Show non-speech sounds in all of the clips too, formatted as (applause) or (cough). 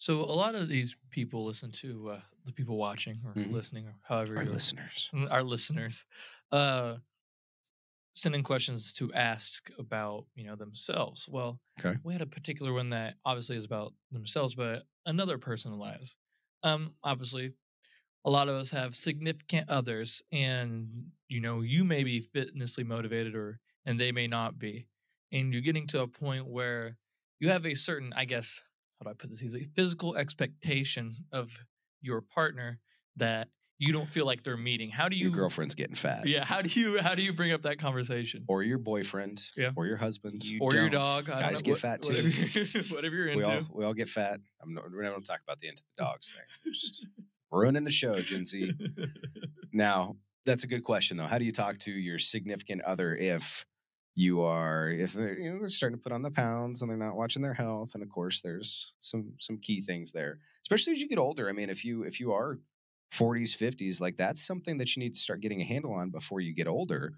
So a lot of these people listen to uh, the people watching or Mhm. listening or however Our listeners. (laughs) Our listeners uh send in questions to ask about you know themselves well Okay. we had a particular one that obviously is about themselves but another person lives um obviously a lot of us have significant others and you know you may be fitnessly motivated or and they may not be and you're getting to a point where you have a certain i guess how do i put this easily physical expectation of your partner that you don't feel like they're meeting how do you Your girlfriend's getting fat. yeah how do you how do you bring up that conversation Or your boyfriend. Yeah. Or your husband. You or your don't. dog I Guys know, get what- fat too. whatever, (laughs) whatever you're we into all we all get fat. I'm not, we're not going to talk about the into the (laughs) dogs thing. Just ruining the show, Gen Z. (laughs) Now, that's a good question though. How do you talk to your significant other if you are if they're you know they're starting to put on the pounds and they're not watching their health and of course there's some some key things there especially as you get older i mean if you if you are 40s 50s like that's something that you need to start getting a handle on before you get older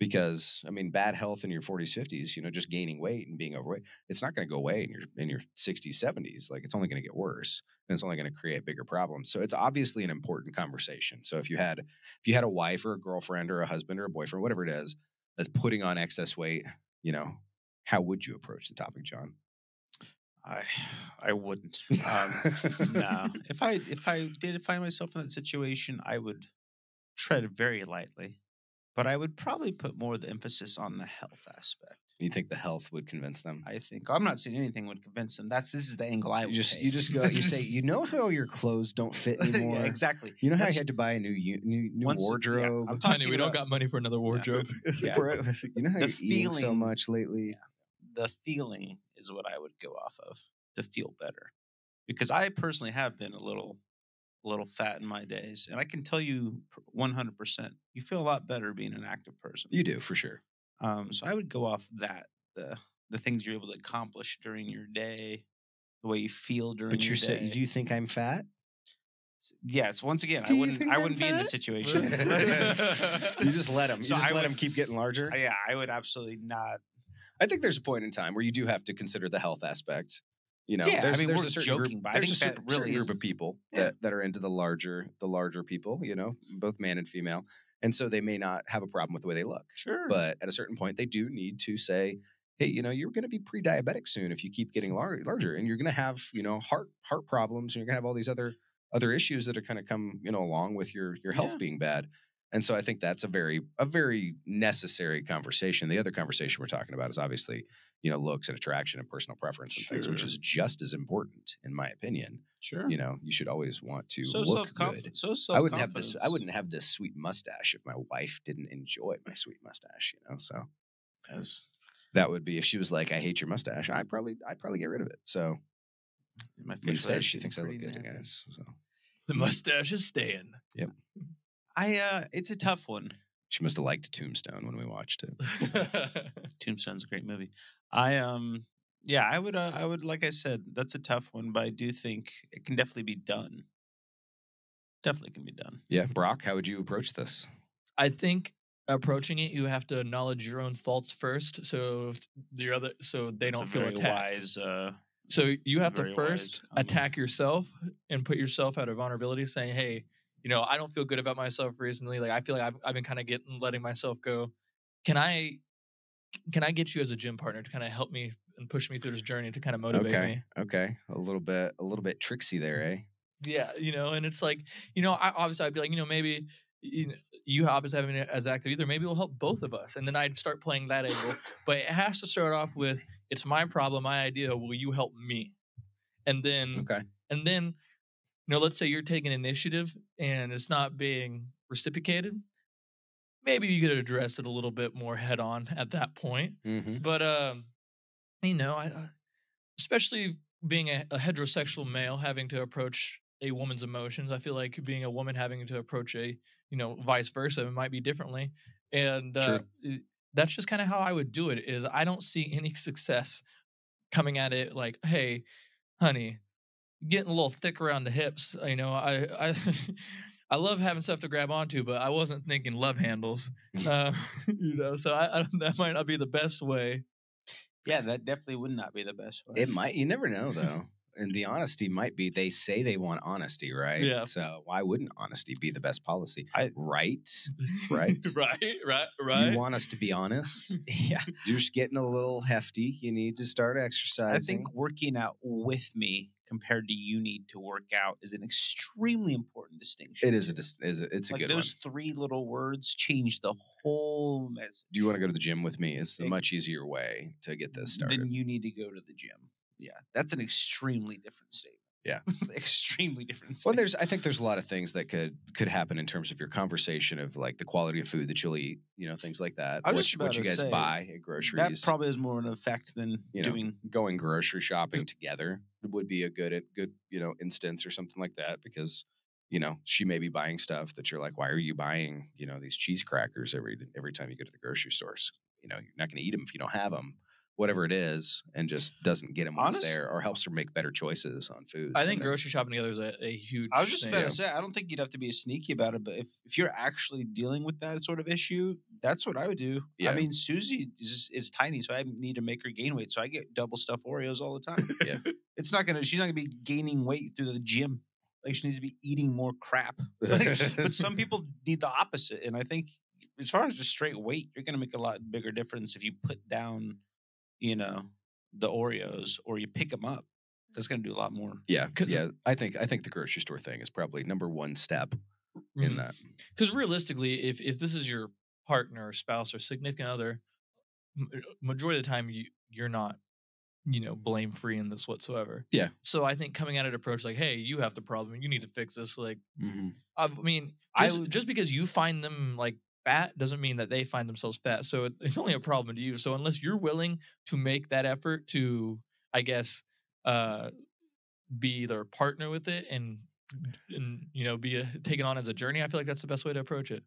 because i mean bad health in your 40s 50s you know just gaining weight and being overweight it's not going to go away in your in your 60s 70s like it's only going to get worse and it's only going to create bigger problems so it's obviously an important conversation so if you had if you had a wife or a girlfriend or a husband or a boyfriend whatever it is that's putting on excess weight you know how would you approach the topic john I I wouldn't. Um, no. (laughs) If I if I did find myself in that situation, I would tread very lightly, but I would probably put more of the emphasis on the health aspect. You think the health would convince them I think I'm not saying anything would convince them. That's this is the angle I you would just take. you just go you say you know how your clothes don't fit (laughs) anymore yeah, exactly. you know how That's- you had to buy a new new, new Once- yeah, wardrobe I'm honey talking we don't got money for another wardrobe (laughs) Yeah. Bro, (laughs) you know how The you're eating so much lately the feeling is what I would go off of to feel better, because I personally have been a little a little fat in my days, and I can tell you 100 percent you feel a lot better being an active person. you do for sure Um, so I would go off that the the things you're able to accomplish during your day, the way you feel during. but you're saying do you think i'm fat Yes, once again, Do I wouldn't. I I'm wouldn't be in this situation. (laughs) you just let them you So just I let would- them keep getting larger yeah, I would absolutely not. I think there's a point in time where you do have to consider the health aspect. You know, Yeah, I there's, mean, there's a certain joking, group, I there's a certain, really certain group of people Yeah. that, that are into the larger the larger people. You know, both man and female, and so they may not have a problem with the way they look. Sure, But at a certain point, they do need to say, "Hey, you know, you're going to be pre-diabetic soon if you keep getting lar- larger, and you're going to have you know heart heart problems, and you're going to have all these other other issues that are kind of come you know along with your your health Yeah. being bad." And so I think that's a very a very necessary conversation. The other conversation we're talking about is obviously you know looks and attraction and personal preference and things, which is just as important in my opinion. sure. You know, you should always want to so look self good. So I wouldn't have this. I wouldn't have this sweet mustache if my wife didn't enjoy my sweet mustache. You know, so As that would be if she was like, "I hate your mustache." I probably, I'd probably get rid of it. So my facial instead, she thinks I look good, I guess. So the mustache is staying (laughs) I uh, it's a tough one. she must have liked Tombstone when we watched it. (laughs) Tombstone's a great movie. I um, yeah, I would. Uh, I would. Like I said, that's a tough one, but I do think it can definitely be done. Definitely can be done. Yeah, Brock, how would you approach this? I think approaching it, you have to acknowledge your own faults first, so if the other, so they That's don't a feel very attacked. wise. Uh, So you have to first attack yourself and put yourself out of vulnerability, saying, "Hey, you know, I don't feel good about myself recently. Like I feel like I've, I've been kind of getting letting myself go. Can I, can I get you as a gym partner to kind of help me and push me through this journey to kind of motivate okay, me? okay, a little bit, a little bit tricksy there, eh? Yeah, you know, and it's like, you know, I obviously I'd be like, you know, maybe you, know, you obviously having it as active either. Maybe it'll help both of us, and then I'd start playing that angle. (laughs) but it has to start off with, "It's my problem, my idea. Will you help me?" And then, Okay, and then, you know, let's say you're taking initiative and it's not being reciprocated. Maybe you could address it a little bit more head on at that point. mm-hmm. But um, you know, I, I- especially being a, a heterosexual male having to approach a woman's emotions, I feel like being a woman having to approach a, you know, vice versa, it might be differently. And uh, that's just kind of how I would do it. Is I don't see any (laughs) success coming at it like, hey, honey, getting a little thick around the hips. You know, I I. (laughs) I love having stuff to grab onto, but I wasn't thinking love handles. (laughs) Uh, (laughs) you know, so I, I, that might not be the best way. yeah, that definitely would not be the best. Way. it might. You never know, though. And the honesty might be they say they want honesty, right? Yeah. So why wouldn't honesty be the best policy? I- right? Right. (laughs) right, right, right. You want us to be honest? (laughs) yeah. You're just getting a little hefty. You need to start exercising. I think working out with me compared to you need to work out is an extremely important distinction. it is a dis- is a, it's a like good those one. three little words change the whole message. Do you want to go to the gym with me? It's the much easier way to get this started. Then you need to go to the gym. Yeah, that's an mm-hmm. extremely different statement. Yeah. (laughs) extremely different. Well, there's I think there's a lot of things that could could happen in terms of your conversation of like the quality of food that you'll eat, you know, things like that. I was what, what you guys say, buy at groceries. that probably has more of an effect than You know, doing. going grocery shopping together would be a good a good you know instance or something like that because you know she may be buying stuff that you're like why are you buying you know these cheese crackers every every time you go to the grocery stores you know you're not going to eat them if you don't have them whatever it is and just doesn't get them when it's Honest- there or helps her make better choices on food I think grocery shopping together is a, a huge. I was just thing. about to say, I don't think you'd have to be sneaky about it, but if, if you're actually dealing with that sort of issue, that's what I would do. Yeah. I mean, Susie is, is tiny, so I need to make her gain weight. So I get double stuffed Oreos all the time. Yeah. It's not gonna. She's not gonna be gaining weight through the gym. Like she needs to be eating more crap. (laughs) But some people need the opposite, and I think as far as just straight weight, you're gonna make a lot bigger difference if you put down, you know, the Oreos or you pick them up. That's gonna do a lot more. yeah yeah i think i think the grocery store thing is probably number one step in Mhm. that Because realistically, if if this is your partner, or spouse, or significant other, uh, majority of the time you you're not, you know, blame free in this whatsoever. Yeah. So I think coming at it approach like, hey, you have the problem, you need to fix this. Like, Mhm. I mean, I just, would- just because you find them like fat doesn't mean that they find themselves fat. So it's only a problem to you. So unless you're willing to make that effort to, I guess, uh, be their partner with it and and you know be a, take it on as a journey, I feel like that's the best way to approach it.